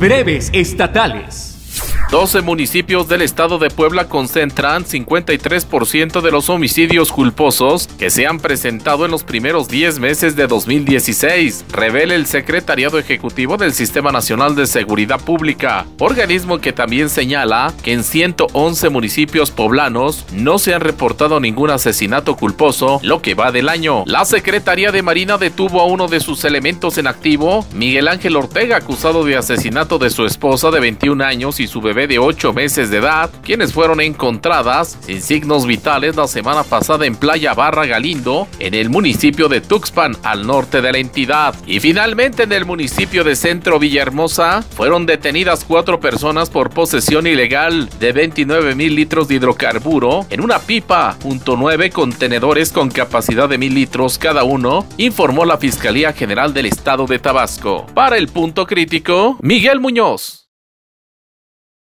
Breves estatales. 12 municipios del estado de Puebla concentran 53% de los homicidios culposos que se han presentado en los primeros 10 meses de 2016, revela el Secretariado Ejecutivo del Sistema Nacional de Seguridad Pública, organismo que también señala que en 111 municipios poblanos no se han reportado ningún asesinato culposo lo que va del año. La Secretaría de Marina detuvo a uno de sus elementos en activo, Miguel Ángel Ortega, acusado de asesinato de su esposa de 21 años y su bebé de 8 meses de edad, quienes fueron encontradas sin signos vitales la semana pasada en Playa Barra Galindo, en el municipio de Tuxpan, al norte de la entidad. Y finalmente en el municipio de Centro Villahermosa, fueron detenidas cuatro personas por posesión ilegal de 29 mil litros de hidrocarburo en una pipa, junto nueve contenedores con capacidad de mil litros cada uno, informó la Fiscalía General del Estado de Tabasco. Para el punto crítico, Miguel Muñoz.